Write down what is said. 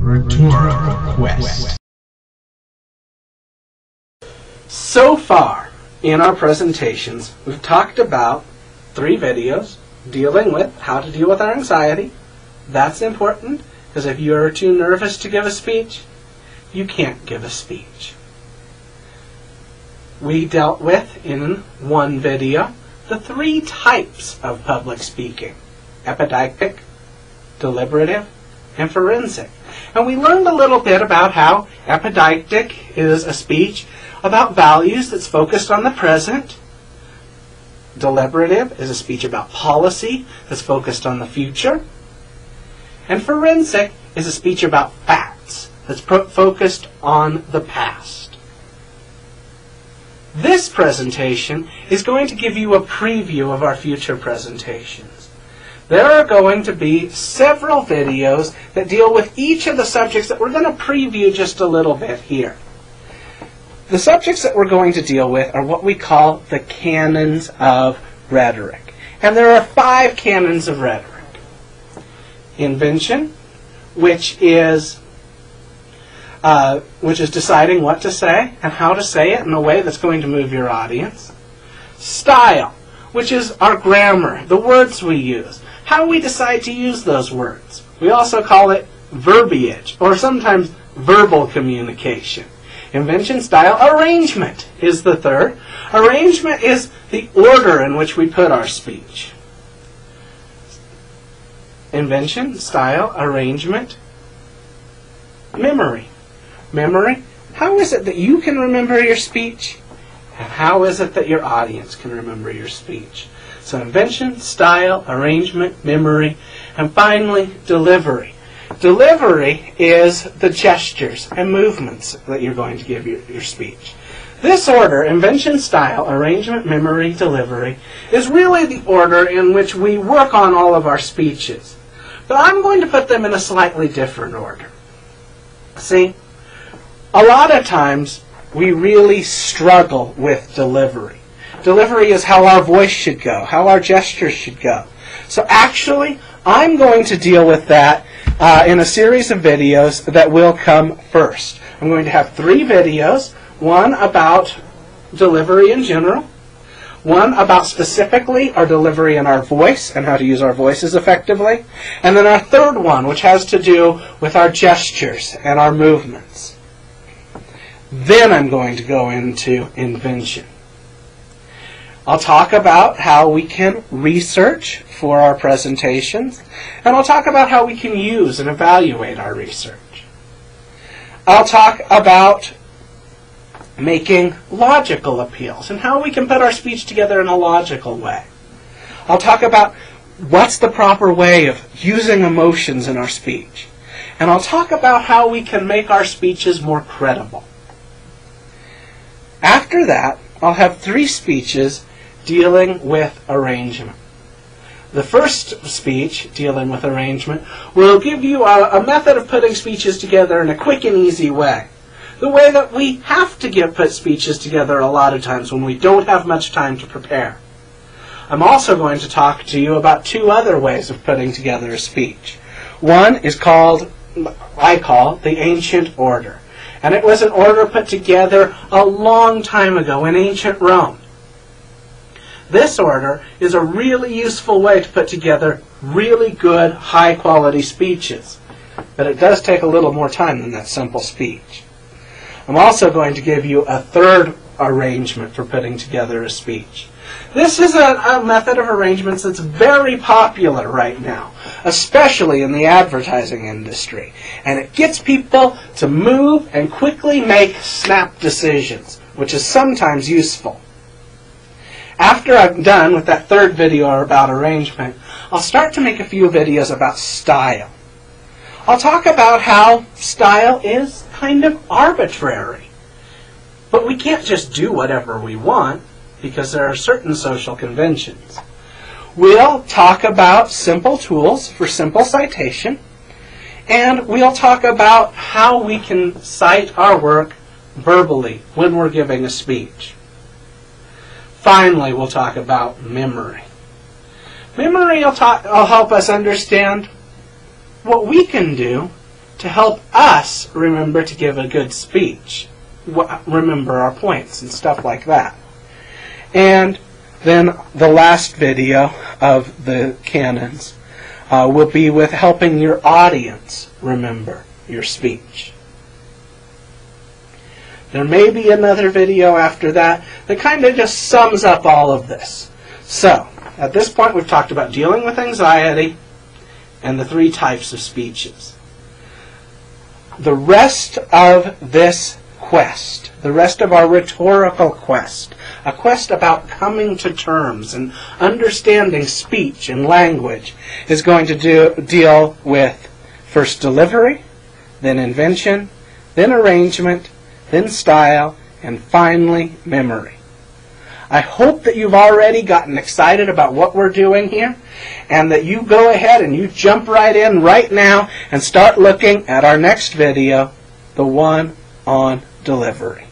Rhetorical Quest. So far in our presentations, we've talked about three videos dealing with how to deal with our anxiety. That's important because if you're too nervous to give a speech, you can't give a speech. We dealt with in one video the three types of public speaking epideictic, deliberative, and forensic. And we learned a little bit about how epideictic is a speech about values that's focused on the present. Deliberative is a speech about policy that's focused on the future. And forensic is a speech about facts that's focused on the past. This presentation is going to give you a preview of our future presentations. There are going to be several videos that deal with each of the subjects that we're going to preview just a little bit here. The subjects that we're going to deal with are what we call the canons of rhetoric. And there are five canons of rhetoric. Invention, which is uh, which is deciding what to say and how to say it in a way that's going to move your audience. Style, which is our grammar, the words we use, how we decide to use those words. We also call it verbiage, or sometimes verbal communication. Invention, style, arrangement is the third. Arrangement is the order in which we put our speech. Invention, style, arrangement, memory. Memory, how is it that you can remember your speech? And how is it that your audience can remember your speech? So invention, style, arrangement, memory, and finally delivery. Delivery is the gestures and movements that you're going to give your, your speech. This order, invention, style, arrangement, memory, delivery, is really the order in which we work on all of our speeches. But I'm going to put them in a slightly different order. See, a lot of times we really struggle with delivery. Delivery is how our voice should go, how our gestures should go. So actually, I'm going to deal with that uh, in a series of videos that will come first. I'm going to have three videos, one about delivery in general, one about specifically our delivery and our voice and how to use our voices effectively, and then our third one, which has to do with our gestures and our movements. Then I'm going to go into invention. I'll talk about how we can research for our presentations, and I'll talk about how we can use and evaluate our research. I'll talk about making logical appeals and how we can put our speech together in a logical way. I'll talk about what's the proper way of using emotions in our speech. And I'll talk about how we can make our speeches more credible. After that, I'll have three speeches dealing with arrangement. The first speech, dealing with arrangement, will give you a, a, method of putting speeches together in a quick and easy way. The way that we have to get put speeches together a lot of times when we don't have much time to prepare. I'm also going to talk to you about two other ways of putting together a speech. One is called, I call, the ancient order. And it was an order put together a long time ago in ancient Rome. This order is a really useful way to put together really good, high quality speeches. But it does take a little more time than that simple speech. I'm also going to give you a third arrangement for putting together a speech. This is a, a, method of arrangements that's very popular right now, especially in the advertising industry. And it gets people to move and quickly make snap decisions, which is sometimes useful. After I'm done with that third video about arrangement, I'll start to make a few videos about style. I'll talk about how style is kind of arbitrary. But we can't just do whatever we want because there are certain social conventions. We'll talk about simple tools for simple citation, and we'll talk about how we can cite our work verbally when we're giving a speech. Finally, we'll talk about memory. Memory will, talk, will help us understand what we can do to help us remember to give a good speech, remember our points and stuff like that. And then the last video of the canons uh, will be with helping your audience remember your speech. There may be another video after that that kind of just sums up all of this. So, at this point, we've talked about dealing with anxiety and the three types of speeches. The rest of this quest, the rest of our rhetorical quest, a quest about coming to terms and understanding speech and language, is going to do, deal with first delivery, then invention, then arrangement, then style, and finally memory. I hope that you've already gotten excited about what we're doing here and that you go ahead and you jump right in right now and start looking at our next video, the one on delivery.